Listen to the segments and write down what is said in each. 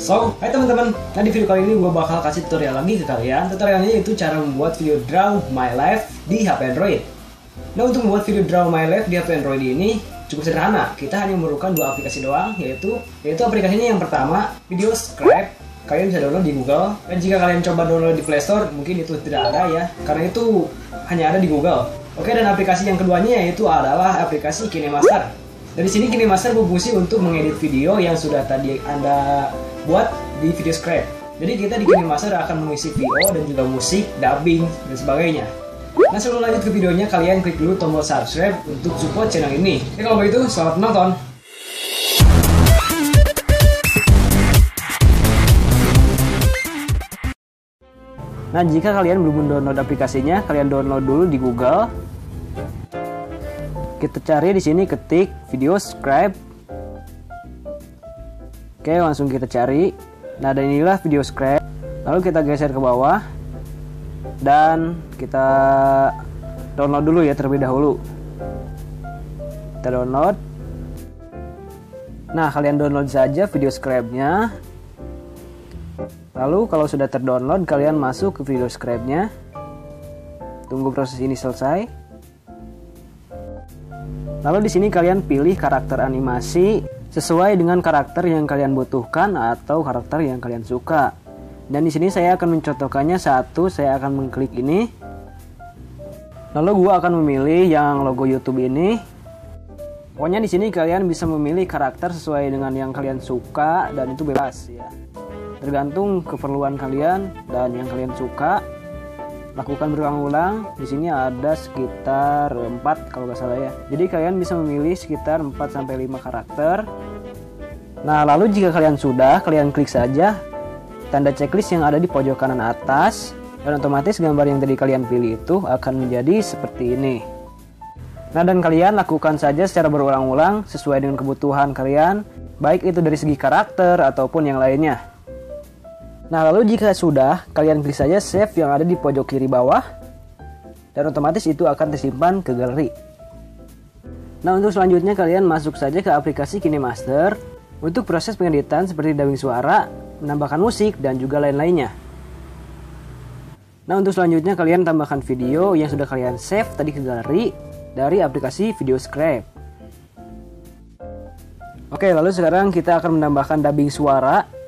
So, hai teman-teman. Nah di video kali ini gue bakal kasih tutorial lagi ke kalian. Tutorialnya yaitu cara membuat video Draw My Life di HP Android. Nah untuk membuat video Draw My Life di HP Android ini cukup sederhana. Kita hanya memerlukan dua aplikasi doang, yaitu yaitu aplikasinya yang pertama Video Scribe. Kalian bisa download di Google. Dan jika kalian coba download di Play Store, mungkin itu tidak ada ya, karena itu hanya ada di Google. Oke, dan aplikasi yang keduanya yaitu adalah aplikasi KineMaster. Dari sini KineMaster berfungsi untuk mengedit video yang sudah tadi Anda buat di video script. Jadi kita di KineMaster akan mengisi VO dan juga musik, dubbing, dan sebagainya. Nah sebelum lanjut ke videonya, kalian klik dulu tombol subscribe untuk support channel ini. Oke kalau begitu, selamat menonton! Nah jika kalian belum download aplikasinya, kalian download dulu di Google. Kita cari di sini ketik video scribe Oke, langsung kita cari. Nah, dan inilah video script. Lalu kita geser ke bawah dan kita download dulu ya terlebih dahulu. Kita download. Nah, kalian download saja video scribe-nya. Lalu kalau sudah terdownload, kalian masuk ke video scribe-nya. Tunggu proses ini selesai. Lalu di sini kalian pilih karakter animasi sesuai dengan karakter yang kalian butuhkan atau karakter yang kalian suka. Dan di sini saya akan mencontohkannya satu, saya akan mengklik ini. Lalu gua akan memilih yang logo YouTube ini. Pokoknya di sini kalian bisa memilih karakter sesuai dengan yang kalian suka dan itu bebas ya. Tergantung keperluan kalian dan yang kalian suka. Lakukan berulang-ulang. Di sini ada sekitar 4 kalau nggak salah ya. Jadi kalian bisa memilih sekitar 4 sampai 5 karakter. Nah, lalu jika kalian sudah, kalian klik saja tanda checklist yang ada di pojok kanan atas dan otomatis gambar yang tadi kalian pilih itu akan menjadi seperti ini. Nah, dan kalian lakukan saja secara berulang-ulang sesuai dengan kebutuhan kalian, baik itu dari segi karakter ataupun yang lainnya. Nah, lalu jika sudah, kalian klik saja save yang ada di pojok kiri bawah dan otomatis itu akan tersimpan ke galeri. Nah, untuk selanjutnya kalian masuk saja ke aplikasi KineMaster untuk proses pengeditan seperti dubbing suara, menambahkan musik dan juga lain-lainnya. Nah, untuk selanjutnya kalian tambahkan video yang sudah kalian save tadi ke galeri dari aplikasi Video Scribe. Oke, lalu sekarang kita akan menambahkan dubbing suara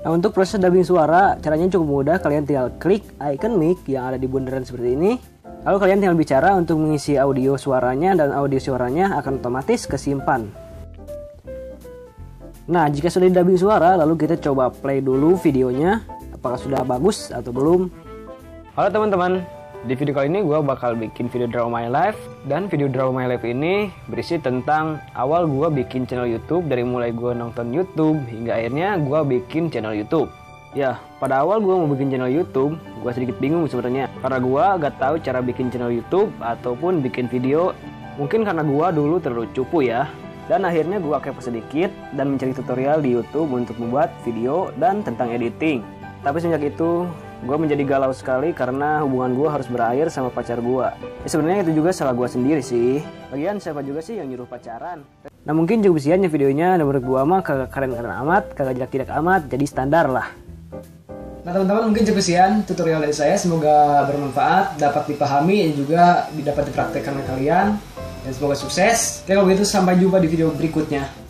Nah untuk proses dubbing suara caranya cukup mudah. Kalian tinggal klik icon mic yang ada di bundaran seperti ini. Lalu kalian tinggal bicara untuk mengisi audio suaranya dan audio suaranya akan otomatis kesimpan. Nah jika sudah dubbing suara lalu kita coba play dulu videonya. Apakah sudah bagus atau belum? Halo teman-teman di video kali ini gue bakal bikin video Draw My Life dan video Draw My Life ini berisi tentang awal gue bikin channel YouTube dari mulai gue nonton YouTube hingga akhirnya gue bikin channel YouTube. Ya, pada awal gue mau bikin channel YouTube, gue sedikit bingung sebenarnya karena gue gak tahu cara bikin channel YouTube ataupun bikin video. Mungkin karena gue dulu terlalu cupu ya. Dan akhirnya gue kepo sedikit dan mencari tutorial di YouTube untuk membuat video dan tentang editing. Tapi sejak itu gue menjadi galau sekali karena hubungan gue harus berakhir sama pacar gue. Ya sebenarnya itu juga salah gue sendiri sih. Bagian siapa juga sih yang nyuruh pacaran? Nah mungkin cukup sekian ya videonya. Dan menurut gue mah kagak keren-keren amat, kagak jelek-jelek amat, jadi standar lah. Nah teman-teman mungkin cukup sekian tutorial dari saya. Semoga bermanfaat, dapat dipahami dan juga dapat dipraktekkan oleh kalian. Dan semoga sukses. Oke kalau begitu sampai jumpa di video berikutnya.